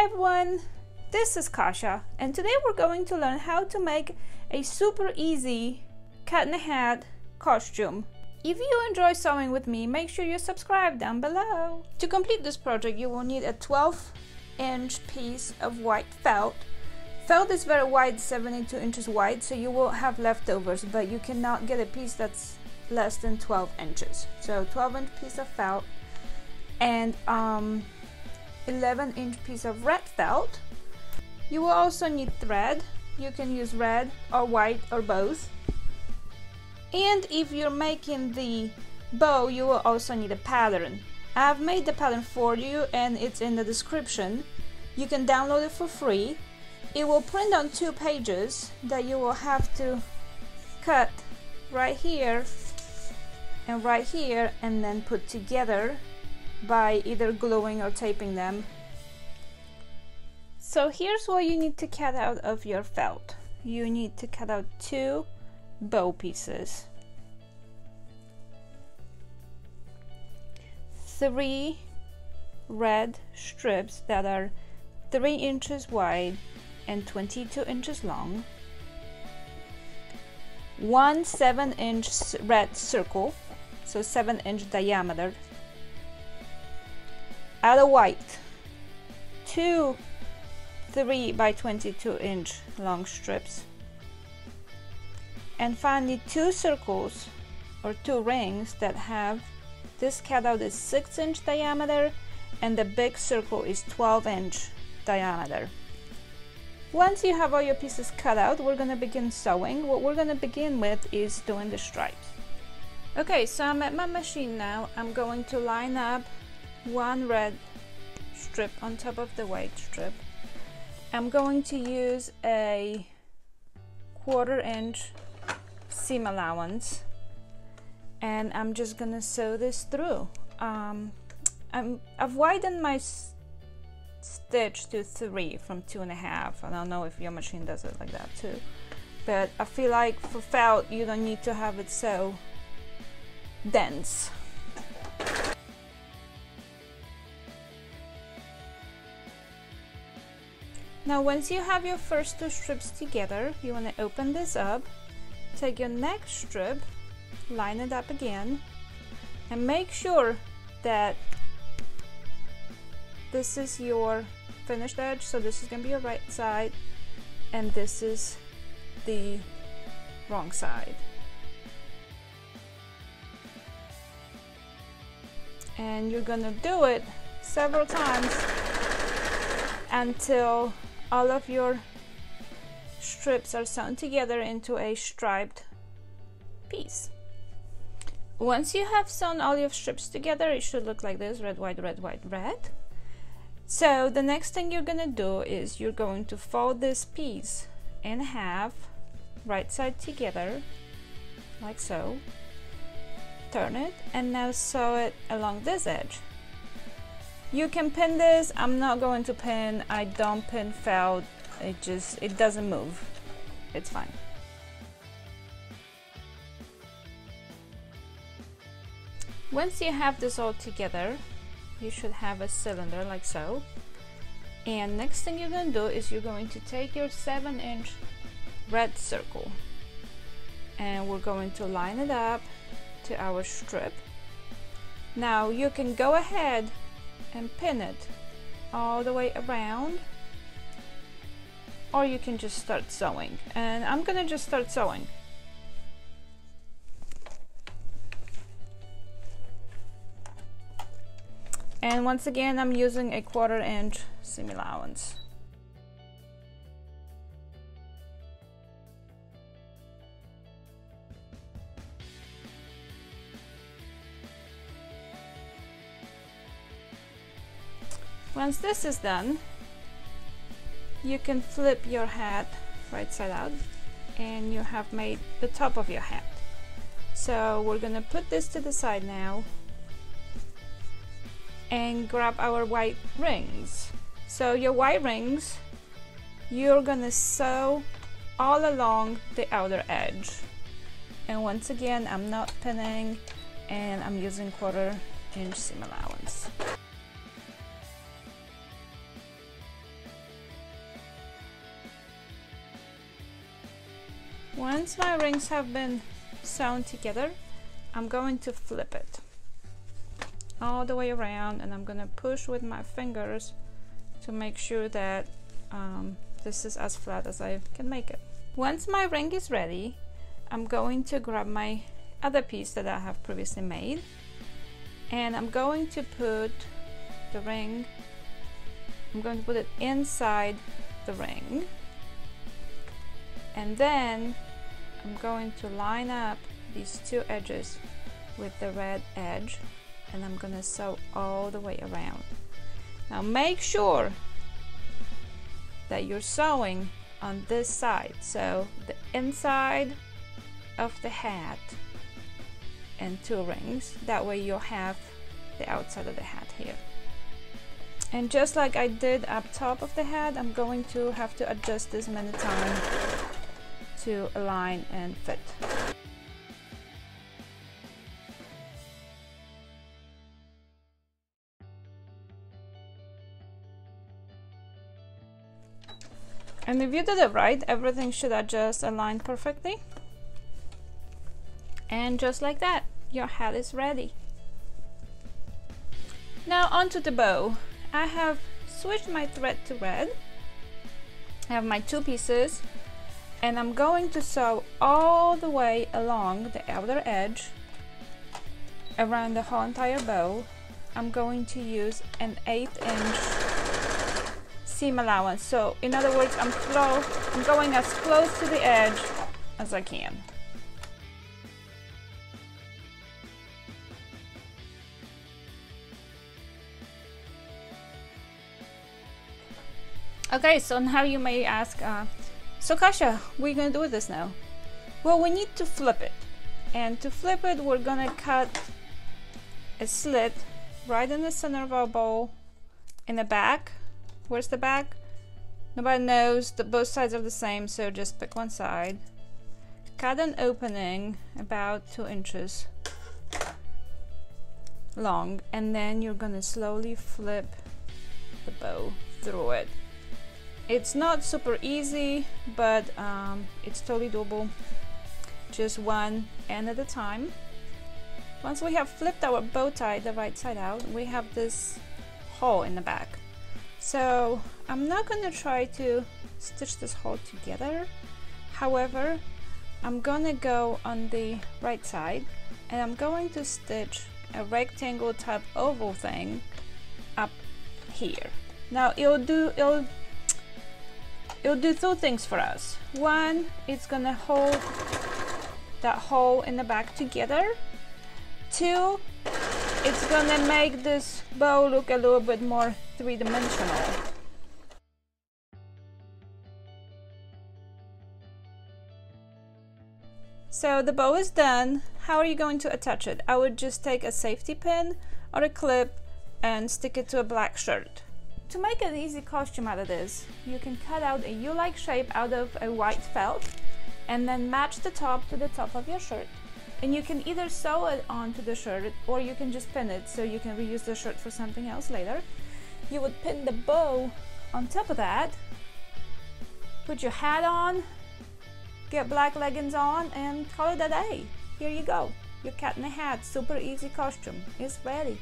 Hi everyone, this is Kasia and today we're going to learn how to make a super easy cat in a hat costume. If you enjoy sewing with me, make sure you subscribe down below. To complete this project you will need a 12 inch piece of white felt. Felt is very wide, 72 inches wide, so you will have leftovers, but you cannot get a piece that's less than 12 inches. So 12 inch piece of felt and um, 11 inch piece of red felt. You will also need thread. You can use red or white or both. And if you're making the bow, you will also need a pattern. I've made the pattern for you and it's in the description. You can download it for free. It will print on two pages that you will have to cut right here and right here and then put together by either gluing or taping them. So here's what you need to cut out of your felt. You need to cut out two bow pieces, three red strips that are 3 inches wide and 22 inches long, one 7 inch red circle, so 7 inch diameter add a white. Two 3 by 22 inch long strips. And finally two circles or two rings that have this cutout is 6 inch diameter and the big circle is 12 inch diameter. Once you have all your pieces cut out we're going to begin sewing. What we're going to begin with is doing the stripes. Okay so I'm at my machine now. I'm going to line up one red strip on top of the white strip. I'm going to use a quarter inch seam allowance and I'm just gonna sew this through. Um, i have widened my stitch to three from two and a half. I don't know if your machine does it like that too. But I feel like for felt you don't need to have it so dense. Now once you have your first two strips together, you want to open this up, take your next strip, line it up again, and make sure that this is your finished edge, so this is going to be your right side, and this is the wrong side. And you're gonna do it several times until all of your strips are sewn together into a striped piece. Once you have sewn all your strips together, it should look like this, red, white, red, white, red. So the next thing you're gonna do is you're going to fold this piece in half, right side together, like so. Turn it and now sew it along this edge. You can pin this. I'm not going to pin. I don't pin felt. It just, it doesn't move. It's fine. Once you have this all together, you should have a cylinder like so. And next thing you're going to do is you're going to take your 7 inch red circle and we're going to line it up to our strip. Now you can go ahead and pin it all the way around. Or you can just start sewing. And I'm gonna just start sewing. And once again I'm using a quarter inch seam allowance Once this is done, you can flip your hat right side out and you have made the top of your hat. So we're gonna put this to the side now and grab our white rings. So your white rings, you're gonna sew all along the outer edge. And once again, I'm not pinning and I'm using quarter inch seam allowance. Once my rings have been sewn together, I'm going to flip it all the way around and I'm gonna push with my fingers to make sure that um, this is as flat as I can make it. Once my ring is ready, I'm going to grab my other piece that I have previously made and I'm going to put the ring I'm going to put it inside the ring and then I'm going to line up these two edges with the red edge and I'm gonna sew all the way around. Now make sure that you're sewing on this side so the inside of the hat and two rings. That way you'll have the outside of the hat here. And just like I did up top of the hat I'm going to have to adjust this many times to align and fit And if you did it right, everything should adjust align perfectly. And just like that, your hat is ready. Now onto the bow. I have switched my thread to red. I have my two pieces and I'm going to sew all the way along the outer edge around the whole entire bow. I'm going to use an 8 inch seam allowance. So in other words, I'm, close, I'm going as close to the edge as I can. Okay, so now you may ask, uh, so Kasia, we're gonna do this now? Well, we need to flip it. And to flip it, we're gonna cut a slit right in the center of our bowl in the back Where's the back? Nobody knows that both sides are the same, so just pick one side. Cut an opening about two inches long, and then you're gonna slowly flip the bow through it. It's not super easy, but um, it's totally doable. Just one end at a time. Once we have flipped our bow tie the right side out, we have this hole in the back. So I'm not gonna try to stitch this hole together. However, I'm gonna go on the right side and I'm going to stitch a rectangle type oval thing up here. Now it'll do it'll it'll do two things for us. One, it's gonna hold that hole in the back together. Two, it's gonna make this bow look a little bit more three-dimensional. So the bow is done. How are you going to attach it? I would just take a safety pin or a clip and stick it to a black shirt. To make an easy costume out of this, you can cut out a U-like shape out of a white felt and then match the top to the top of your shirt and you can either sew it onto the shirt or you can just pin it so you can reuse the shirt for something else later. You would pin the bow on top of that, put your hat on, get black leggings on and call it a day. Here you go. Your cat in a hat super easy costume is ready.